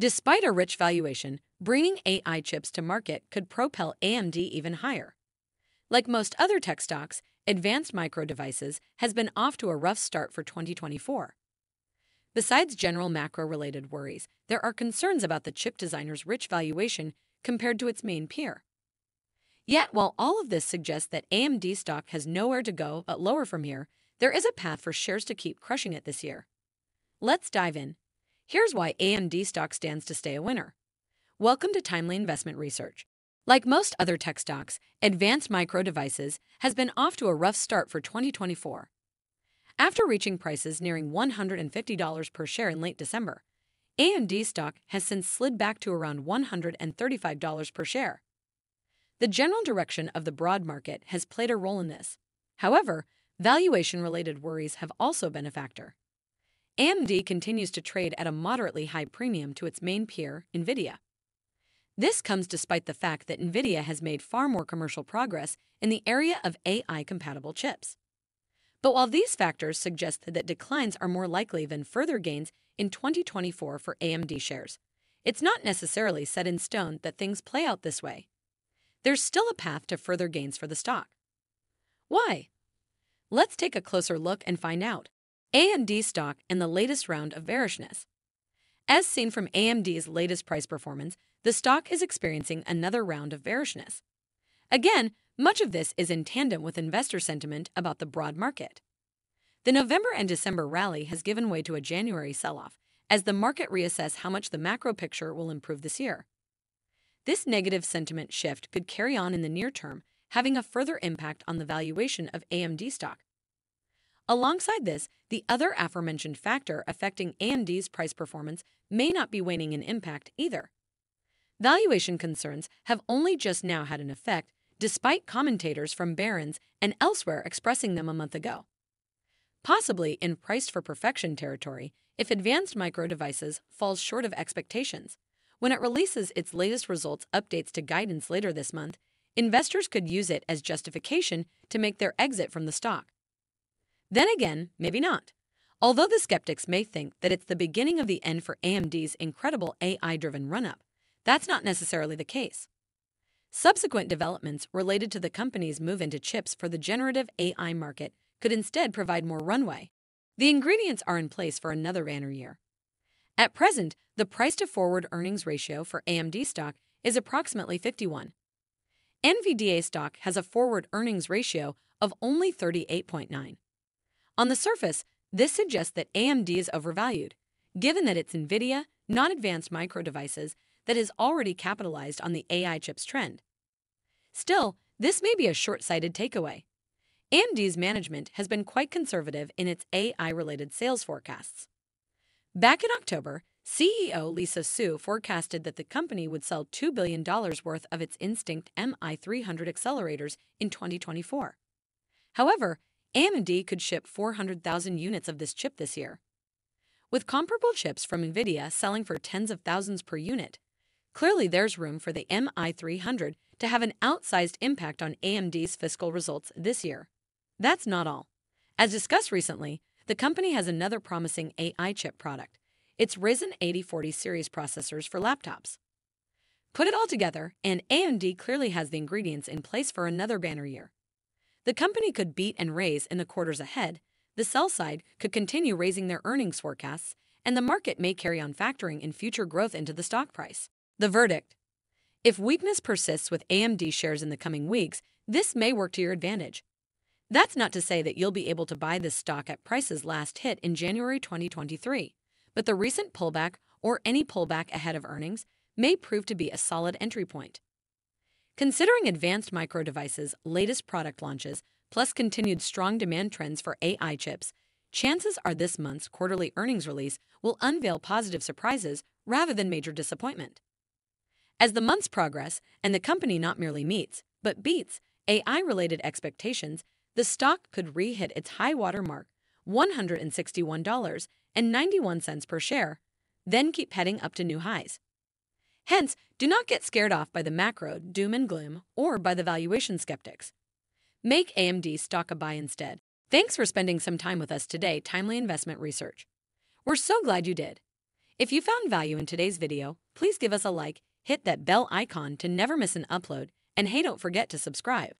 Despite a rich valuation, bringing AI chips to market could propel AMD even higher. Like most other tech stocks, Advanced Micro Devices has been off to a rough start for 2024. Besides general macro related worries, there are concerns about the chip designer's rich valuation compared to its main peer. Yet, while all of this suggests that AMD stock has nowhere to go but lower from here, there is a path for shares to keep crushing it this year. Let's dive in. Here's why AMD stock stands to stay a winner. Welcome to Timely Investment Research. Like most other tech stocks, Advanced Micro Devices has been off to a rough start for 2024. After reaching prices nearing $150 per share in late December, AMD stock has since slid back to around $135 per share. The general direction of the broad market has played a role in this. However, valuation related worries have also been a factor. AMD continues to trade at a moderately high premium to its main peer, NVIDIA. This comes despite the fact that NVIDIA has made far more commercial progress in the area of AI compatible chips. But while these factors suggest that declines are more likely than further gains in 2024 for AMD shares, it's not necessarily set in stone that things play out this way. There's still a path to further gains for the stock. Why? Let's take a closer look and find out. AMD stock in the latest round of bearishness. As seen from AMD's latest price performance, the stock is experiencing another round of bearishness. Again, much of this is in tandem with investor sentiment about the broad market. The November and December rally has given way to a January sell off as the market reassess how much the macro picture will improve this year. This negative sentiment shift could carry on in the near term, having a further impact on the valuation of AMD stock. Alongside this, the other aforementioned factor affecting AMD's price performance may not be waning in impact either. Valuation concerns have only just now had an effect, despite commentators from Barron's and elsewhere expressing them a month ago. Possibly in priced for perfection territory if Advanced Micro Devices falls short of expectations. When it releases its latest results updates to guidance later this month, investors could use it as justification to make their exit from the stock. Then again, maybe not. Although the skeptics may think that it's the beginning of the end for AMD's incredible AI driven run up, that's not necessarily the case. Subsequent developments related to the company's move into chips for the generative AI market could instead provide more runway. The ingredients are in place for another banner year. At present, the price to forward earnings ratio for AMD stock is approximately 51. NVDA stock has a forward earnings ratio of only 38.9. On the surface, this suggests that AMD is overvalued, given that it's NVIDIA, non advanced micro devices, that has already capitalized on the AI chips trend. Still, this may be a short sighted takeaway. AMD's management has been quite conservative in its AI related sales forecasts. Back in October, CEO Lisa Su forecasted that the company would sell $2 billion worth of its Instinct MI300 accelerators in 2024. However, AMD could ship 400,000 units of this chip this year. With comparable chips from NVIDIA selling for tens of thousands per unit, clearly there's room for the MI300 to have an outsized impact on AMD's fiscal results this year. That's not all. As discussed recently, the company has another promising AI chip product, its Ryzen 8040 series processors for laptops. Put it all together, and AMD clearly has the ingredients in place for another banner year. The company could beat and raise in the quarters ahead, the sell side could continue raising their earnings forecasts, and the market may carry on factoring in future growth into the stock price. The verdict If weakness persists with AMD shares in the coming weeks, this may work to your advantage. That's not to say that you'll be able to buy this stock at prices last hit in January 2023, but the recent pullback or any pullback ahead of earnings may prove to be a solid entry point. Considering Advanced Micro Devices' latest product launches, plus continued strong demand trends for AI chips, chances are this month's quarterly earnings release will unveil positive surprises rather than major disappointment. As the months progress and the company not merely meets, but beats AI related expectations, the stock could re hit its high water mark, $161.91 per share, then keep heading up to new highs. Hence, do not get scared off by the macro doom and gloom or by the valuation skeptics. Make AMD stock a buy instead. Thanks for spending some time with us today, Timely Investment Research. We're so glad you did. If you found value in today's video, please give us a like, hit that bell icon to never miss an upload, and hey, don't forget to subscribe.